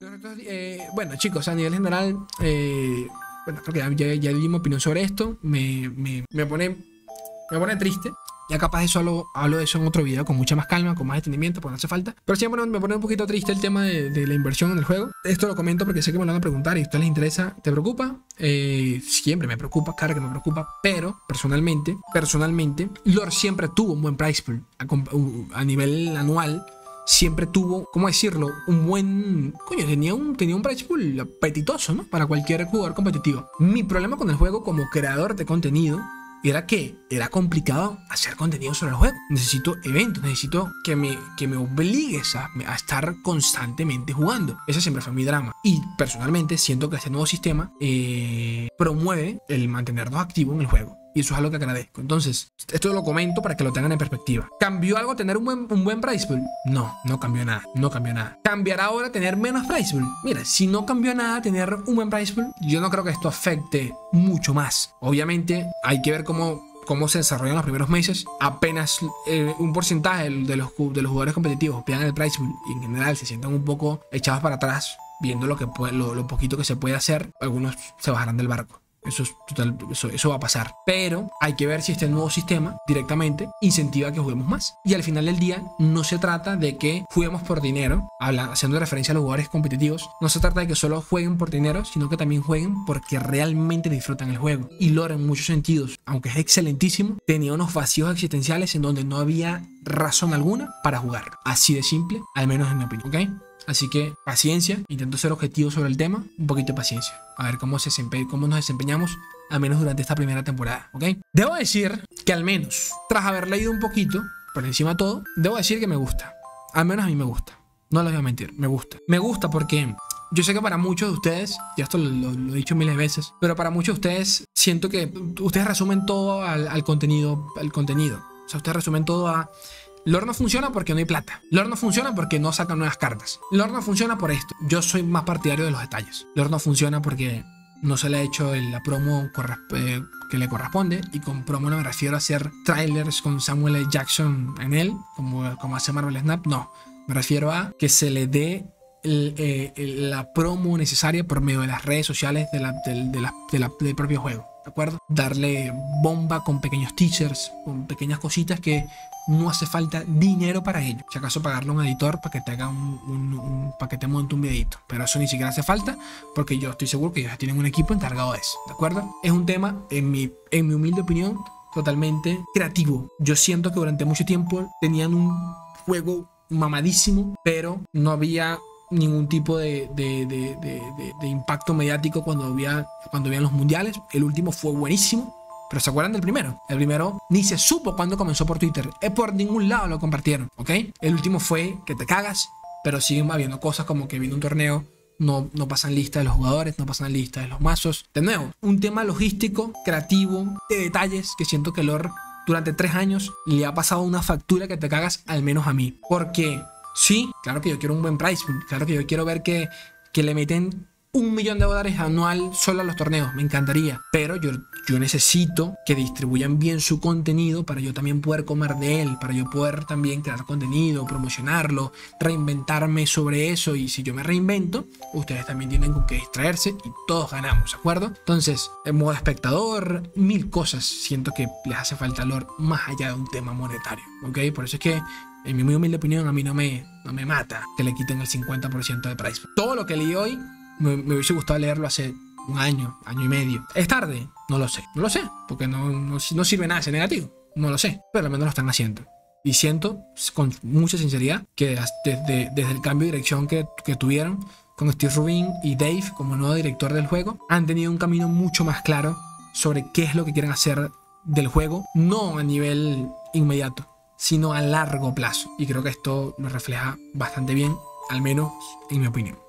Eh, bueno, chicos, a nivel general, eh, bueno, creo que ya, di mi opinión sobre esto. Me, me, me, pone, me pone triste. Ya capaz de solo hablo de eso en otro video con mucha más calma, con más entendimiento, porque no hace falta. Pero siempre me pone un poquito triste el tema de, la inversión en el juego. Esto lo comento porque sé que me lo van a preguntar y a ustedes les interesa. ¿Te preocupa? Eh, siempre me preocupa, claro que me preocupa. Pero personalmente, personalmente, Lord siempre tuvo un buen price a, a nivel anual siempre tuvo, ¿cómo decirlo? Un buen... Coño, tenía un, tenía un price pool apetitoso, ¿no? Para cualquier jugador competitivo. Mi problema con el juego como creador de contenido era que era complicado hacer contenido sobre el juego. Necesito eventos, necesito que me, que me obligues a, a, estar constantemente jugando. Ese siempre fue mi drama. Y personalmente siento que este nuevo sistema eh, promueve el mantenernos activos en el juego. Y eso es algo que agradezco. Entonces, esto lo comento para que lo tengan en perspectiva. ¿Cambió algo tener un buen, un buen price pool? No, no cambió nada. No cambió nada. ¿Cambiará ahora tener menos price pool? Mira, si no cambió nada tener un buen price pool, yo no creo que esto afecte mucho más. Obviamente, hay que ver cómo cómo se desarrollan los primeros meses, apenas eh, un porcentaje de los, de los jugadores competitivos vean el price pool y en general se sientan un poco echados para atrás viendo lo, que lo, lo poquito que se puede hacer, algunos se bajarán del barco. Eso, va a pasar. Pero hay que ver si este nuevo sistema directamente incentiva a que juguemos más. Y al final del día no se trata de que juguemos por dinero, habla, haciendo referencia a los jugadores competitivos, no se trata de que solo jueguen por dinero, sino que también jueguen porque realmente disfrutan el juego. Y Lore en muchos sentidos, aunque es excelentísimo, tenía unos vacíos existenciales en donde no había razón alguna para jugar. Así de simple, al menos en mi opinión. ¿Ok? Así que paciencia, intento ser objetivo sobre el tema, un poquito de paciencia. A ver cómo, se cómo nos desempeñamos, al menos durante esta primera temporada, ¿ok? Debo decir que al menos, tras haber leído un poquito, por encima de todo, debo decir que me gusta. Al menos a mí me gusta. No les voy a mentir, me gusta. Me gusta porque yo sé que para muchos de ustedes, y esto lo, he dicho miles de veces, pero para muchos de ustedes siento que ustedes resumen todo al, al contenido, al contenido. O sea, ustedes resumen todo a Lord no funciona porque no hay plata. Lord no funciona porque no sacan nuevas cartas. Lord no funciona por esto. Yo soy más partidario de los detalles. Lord no funciona porque no se le ha hecho la promo eh, que le corresponde. Y con promo no me refiero a hacer trailers con Samuel L. Jackson en él, como, hace Marvel Snap. No, me refiero a que se le dé eh, la promo necesaria por medio de las redes sociales de del propio juego. ¿De acuerdo? Darle bomba con pequeños teasers, con pequeñas cositas que no hace falta dinero para ello. Si acaso pagarle a un editor para que te haga un, un, para que te monte un videito. Pero eso ni siquiera hace falta porque yo estoy seguro que ellos tienen un equipo encargado de eso. ¿De acuerdo? Es un tema, en mi, en mi humilde opinión, totalmente creativo. Yo siento que durante mucho tiempo tenían un juego mamadísimo, pero no había ningún tipo de, de, de, de, impacto mediático cuando había cuando habían los mundiales. El último fue buenísimo. Pero ¿se acuerdan del primero? El primero ni se supo cuándo comenzó por Twitter. Es por ningún lado lo compartieron, ¿ok? El último fue que te cagas, pero siguen habiendo cosas como que viene un torneo, no, no pasan lista de los jugadores, no pasan lista de los mazos. De nuevo, un tema logístico, creativo, de detalles que siento que Lore durante tres años le ha pasado una factura que te cagas, al menos a mí. Porque sí, claro que yo quiero un buen price, claro que yo quiero ver que, que le meten un millón de dólares anual solo a los torneos, me encantaría. Pero yo, yo necesito que distribuyan bien su contenido para yo también poder comer de él, para yo poder también crear contenido, promocionarlo, reinventarme sobre eso. Y si yo me reinvento, ustedes también tienen con qué distraerse y todos ganamos, ¿de acuerdo? Entonces, en modo espectador, mil cosas siento que les hace falta valor más allá de un tema monetario, ¿ok? Por eso es que en mi muy humilde opinión, a mí no me, no me mata que le quiten el 50% de price. Todo lo que leí hoy me, hubiese gustado leerlo hace un año, año y medio. ¿Es tarde? No lo sé. No lo sé, porque no, no, sirve nada ese negativo. No lo sé, pero al menos lo están haciendo. Y siento con mucha sinceridad que desde, desde el cambio de dirección que, que tuvieron con Steve Rubin y Dave como nuevo director del juego, han tenido un camino mucho más claro sobre qué es lo que quieren hacer del juego, no a nivel inmediato, sino a largo plazo. Y creo que esto lo refleja bastante bien, al menos en mi opinión.